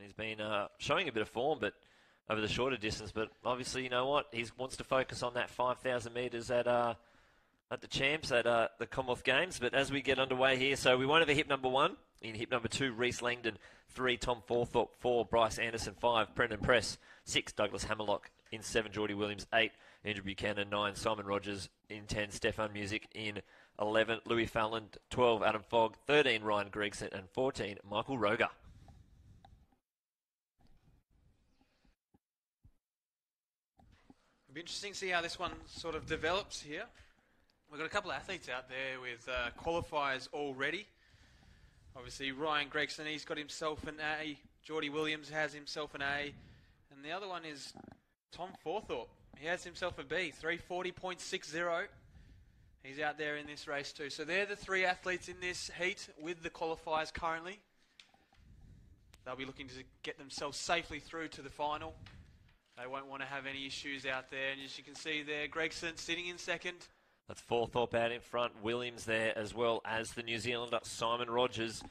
and he's been uh, showing a bit of form, but over the shorter distance. But obviously, you know what? He wants to focus on that 5,000 metres at uh, at the champs at uh, the Commonwealth Games. But as we get underway here, so we won't have a hip number one. In hip number two, Reese Langdon. Three, Tom Forthorpe. Four, Bryce Anderson. Five, Brendan Press. Six, Douglas Hammerlock. In seven, Geordie Williamsz. Eight, Andrew Buchanan. Nine, Simon Rogers. In ten, Stefan Music. In 11, Louis Fallon. 12, Adam Fogg. 13, Ryan Gregson. And 14, Michael Roeger. It'll be interesting to see how this one sort of develops here. We've got a couple of athletes out there with uh, qualifiers already. Obviously, Ryan Gregson, he's got himself an A. Geordie Williamsz has himself an A. And the other one is Tom Forthorpe. He has himself a B, 340.60. He's out there in this race too. So they're the three athletes in this heat with the qualifiers currently. They'll be looking to get themselves safely through to the final. They won't want to have any issues out there. And as you can see there, Gregson sitting in second. That's Forthorpe out in front. Williamsz there as well as the New Zealander Simon Rogers.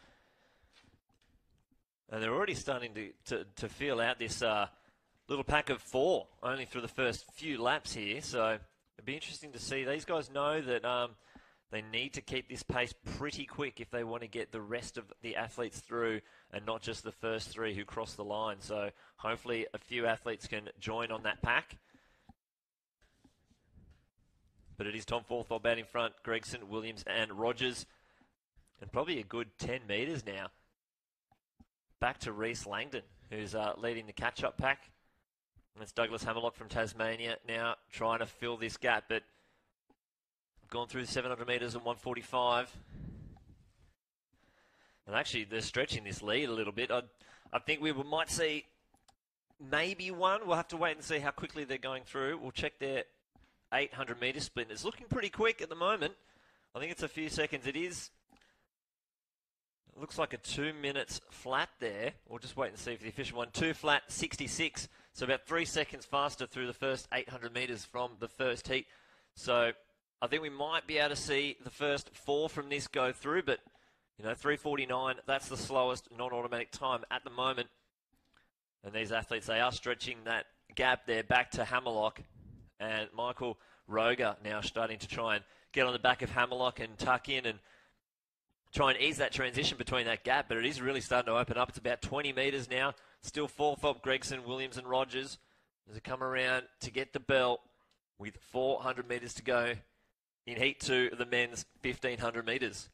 And they're already starting to, to, to feel out this uh, little pack of four only through the first few laps here. So it'd be interesting to see. These guys know that um, they need to keep this pace pretty quick if they want to get the rest of the athletes through and not just the first three who cross the line. So hopefully a few athletes can join on that pack. But it is Tom Forthorpe out in front, Gregson, Williamsz, and Rogers. And probably a good 10 metres now. Back to Reese Langdon, who's uh, leading the catch up pack. And it's Douglas Hammerlock from Tasmania now trying to fill this gap, but gone through 700 metres and 145. And actually, they're stretching this lead a little bit. I, I think we might see maybe one. We'll have to wait and see how quickly they're going through. We'll check their 800 metre split. It's looking pretty quick at the moment. I think it's a few seconds. It is. It looks like a two minutes flat there. We'll just wait and see for the official one. Two flat, 66. So about three seconds faster through the first 800 metres from the first heat. So I think we might be able to see the first four from this go through, but you know, 349, that's the slowest non-automatic time at the moment. And these athletes, they are stretching that gap there back to Hammerlock. And Michael Roeger now starting to try and get on the back of Hammerlock and tuck in and try and ease that transition between that gap. But it is really starting to open up. It's about 20 metres now. Still Forthorpe, Gregson, Williamsz, and Rogers as they come around to get the belt with 400 metres to go in Heat 2 the men's 1500 metres.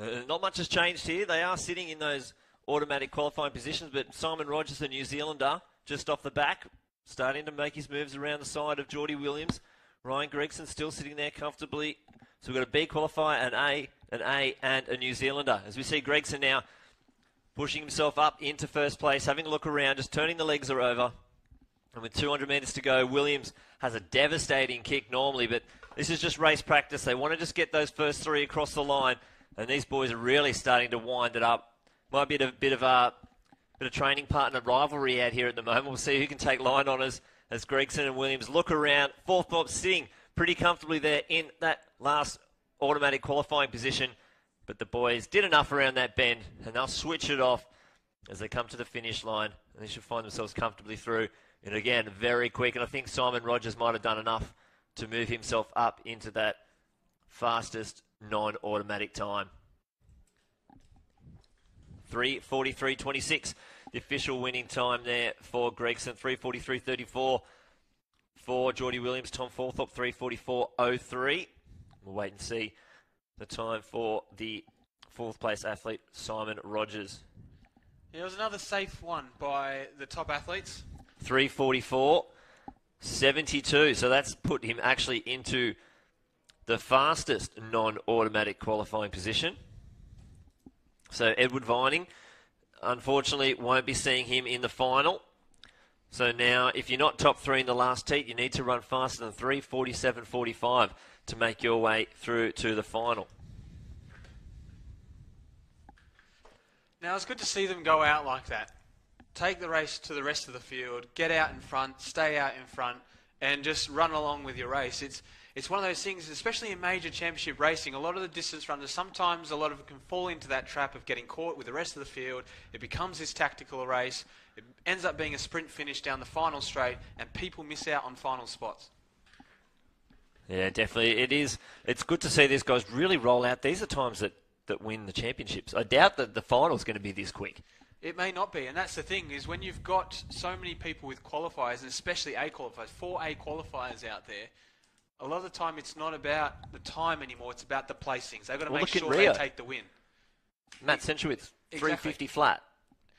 Uh, not much has changed here. They are sitting in those automatic qualifying positions, but Simon Rogers, the New Zealander, just off the back, starting to make his moves around the side of Geordie Williamsz. Ryan Gregson still sitting there comfortably. So we've got a B qualifier, an A, an A, and a New Zealander. As we see Gregson now pushing himself up into first place, having a look around, just turning the legs are over. And with 200 metres to go, Williamsz has a devastating kick normally, but this is just race practice. They want to just get those first three across the line, and these boys are really starting to wind it up. Might be a bit of a bit of training partner rivalry out here at the moment. We'll see who can take line on as, as Gregson and Williamsz look around. Fourth Forthorpe sitting pretty comfortably there in that last automatic qualifying position. But the boys did enough around that bend, and they'll switch it off as they come to the finish line. And they should find themselves comfortably through. And again, very quick. And I think Simon Rogers might have done enough to move himself up into that fastest non automatic time. 343.26, the official winning time there for Gregson. 343.34 for Geordie Williamsz. Tom Forthorpe, 344.03. We'll wait and see the time for the fourth place athlete, Simon Rogers. Yeah, it was another safe one by the top athletes. 344, 72. So that's put him actually into the fastest non automatic qualifying position. So Edward Vining, unfortunately, won't be seeing him in the final. So now, if you're not top three in the last heat, you need to run faster than 347.45 to make your way through to the final. Now, it's good to see them go out like that. Take the race to the rest of the field, get out in front, stay out in front, and just run along with your race. It's it's one of those things, especially in major championship racing, a lot of the distance runners, sometimes a lot of them can fall into that trap of getting caught with the rest of the field. It becomes this tactical race. It ends up being a sprint finish down the final straight, and people miss out on final spots. Yeah, definitely. It is. It's good to see these guys really roll out. These are times that, that win the championships. I doubt that the final's going to be this quick. It may not be, and that's the thing is when you've got so many people with qualifiers, and especially A qualifiers, four A qualifiers out there. A lot of the time, it's not about the time anymore; it's about the placings. They've got to Well, make sure they take the win. Matt Centrowitz, Exactly. 350 flat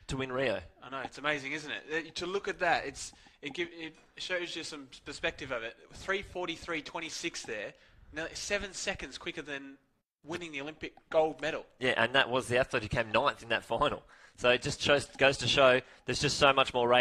to win Rio. I know it's amazing, isn't it? To look at that, it's it, give, it shows you some perspective of it. 343.26 there, now seven seconds quicker than winning the Olympic gold medal. Yeah, and that was the athlete who came ninth in that final. So it just shows, goes to show there's just so much more.